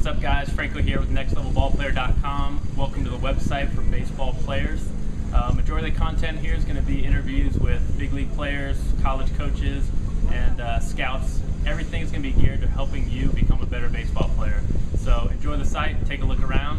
What's up, guys? Franco here with NextLevelBallPlayer.com. Welcome to the website for baseball players. Uh, majority of the content here is going to be interviews with big league players, college coaches, and uh, scouts. Everything is going to be geared to helping you become a better baseball player. So enjoy the site, take a look around,